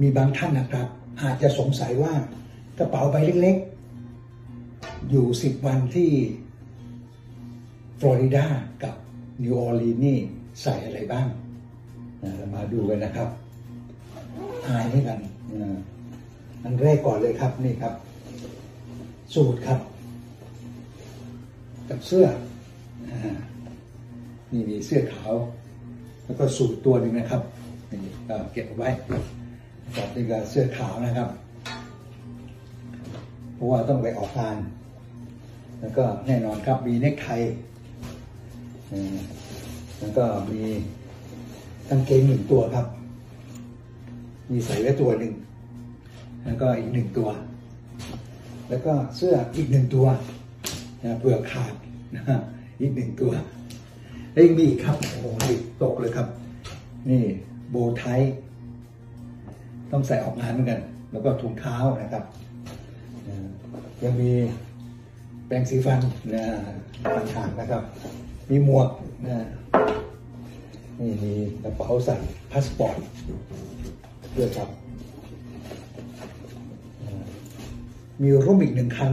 มีบางท่านนะครับ อาจจะสงสัยว่ากระเป๋าใบเล็กๆ อยู่สิบวันที่ฟลอริดากับนิวออร์ลีนนี่ใส่อะไรบ้างนะเรามาดูกันนะครับอายให้กันนะอันแรกก่อนเลยครับนี่ครับ สูตรครับ กับเสื้ออนี่มีเสื้อขาว แล้วก็สูตรตัวหนึ่งนะครับนี่ก็เก็บเอาไว้ กับนี่ก็เสื้อขาวนะครับ เพราะว่าต้องไปออกงาน แล้วก็แน่นอนครับมีเนคไทแล้วก็มีกางเกงหนึ่งตัวครับ มีใส่ไว้ตัวหนึ่ง แล้วก็อีกหนึ่งตัว แล้วก็เสื้ออีกหนึ่งตัวนะเผื่อขาดนะอีกหนึ่งตัวแล้วยังมีอีกครับ โอ้โหตกเลยครับ นี่ bow tie ต้องใส่ออกงานเหมือนกัน แล้วก็ถุงเท้านะครับยังมีแปรงสีฟันนะต่างหากนะครับ มีหมวกนะนี่มีกระเป๋าใส่พาสปอร์ตด้วยครับ มีร่มอีกหนึ่งคัน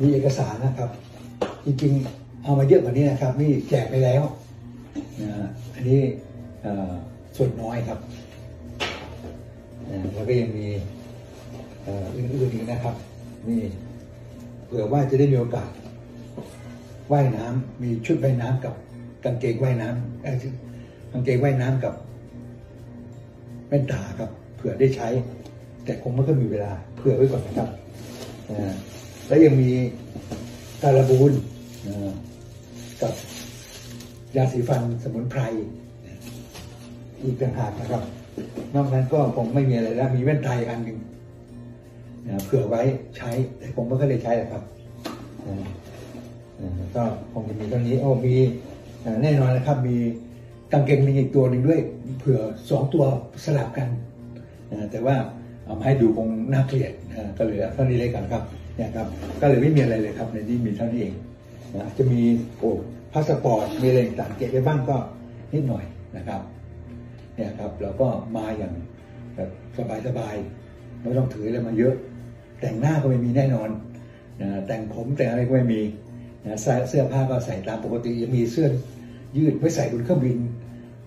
มีเอกสารนะครับ จริงๆ เอามาเยอะกว่านี้นะครับ นี่แจกไปแล้วนะอันนี้ ส่วนน้อยครับแล้วก็ยังมีเอ่ออื่นๆอีกนะครับนี่เผื่อว่าจะได้มีโอกาสว่ายน้ำมีชุดว่ายน้ำกับกางเกงว่ายน้ำเอ้กางเกงว่ายน้ำกับแว่นตาครับเผื่อได้ใช้ แต่คงไม่ค่อยมีเวลาเผื่อไว้ก่อนนะครับแล้วยังมีตาลบูนกับยาสีฟันสมุนไพร อีกต่างหากนะครับ นอกนั้นก็คงไม่มีอะไรแล้ว มีแว่นตาอีกอันหนึ่งนะเผื่อไว้ใช้แต่คงไม่ค่อยใช้แหละครับก็คงจะมีเท่านี้โอ้มีแน่นอนนะครับ มีกางเกงมีอีกตัวหนึ่งด้วย เผื่อสองตัวสลับกันแต่ว่าเอามาให้ดูคงน่าเกลียดก็เหลือเท่านี้เลยกันครับเนี่ยครับ ก็เลยไม่มีอะไรเลยครับ ในนี้มีเท่านี้เองจะมีโอ้พาสปอร์ตมีอะไรต่างเก็บไว้บ้างก็นิดหน่อยนะครับ เนี่ยครับเราก็มาอย่างแบบสบายๆไม่ต้องถืออะไรมาเยอะ แต่งหน้าก็ไม่มีแน่นอนนะแต่งผมแต่งอะไรก็ไม่มีนะเสื้อผ้าก็ใส่ตามปกติยังมีเสื้อยืดไว้ใส่บนเครื่องบิน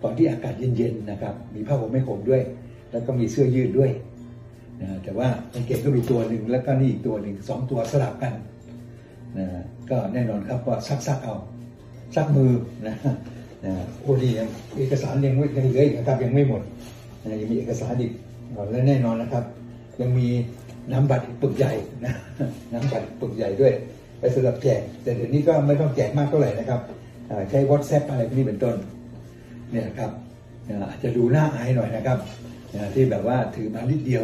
ตอนที่อากาศเย็นๆนะครับ มีผ้าห่มไม่ห่มด้วย แล้วก็มีเสื้อยืดด้วยนะแต่ว่ากางเกงก็มีตัวหนึ่งแล้วก็นี่อีกตัวหนึ่งสองตัวสลับกันนะก็แน่นอนครับว่าซักซักๆเอาซักมือนะ โอ้ดียังเอกสารยังไม่ยังเหลืออีกนะครับ ยังไม่หมดนะยังมีเอกสารอีกและแน่นอนนะครับ ยังมีน้ำบัตรปึกใหญ่นะน้ำบัตรปึกใหญ่ด้วยไปสำหรับแจก แต่เดี๋ยวนี้ก็ไม่ต้องแจกมากเท่าไหร่นะครับใช้ WhatsApp อะไรพวกนี้เป็นต้นเนี่ยครับอาจจะดูหน้าอายหน่อยนะครับที่แบบว่าถือมานิดเดียว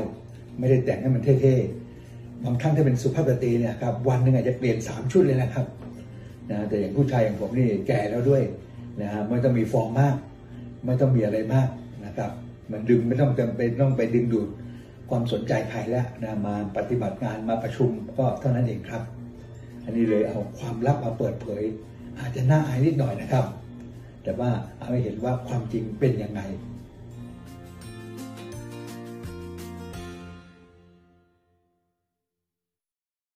ไม่ได้แต่งให้มันเท่ๆบางท่านถ้าเป็นสุภาพสตรีเนี่ยครับวันหนึ่งอาจจะเปลี่ยนสามชุดเลยนะครับนะแต่อย่างผู้ชายอย่างผมนี่แก่แล้วด้วย นะฮะไม่ต้องมีฟอร์มมาก ไม่ต้องมีอะไรมากนะครับ มันดึงไม่ต้องจำเป็นต้องไปดึงดูดความสนใจใครแล้วนะมาปฏิบัติงานมาประชุมก็เท่านั้นเองครับ อันนี้เลยเอาความลับมาเปิดเผย อาจจะน่าอายนิดหน่อยนะครับ แต่ว่าเอาให้เห็นว่าความจริงเป็นยังไง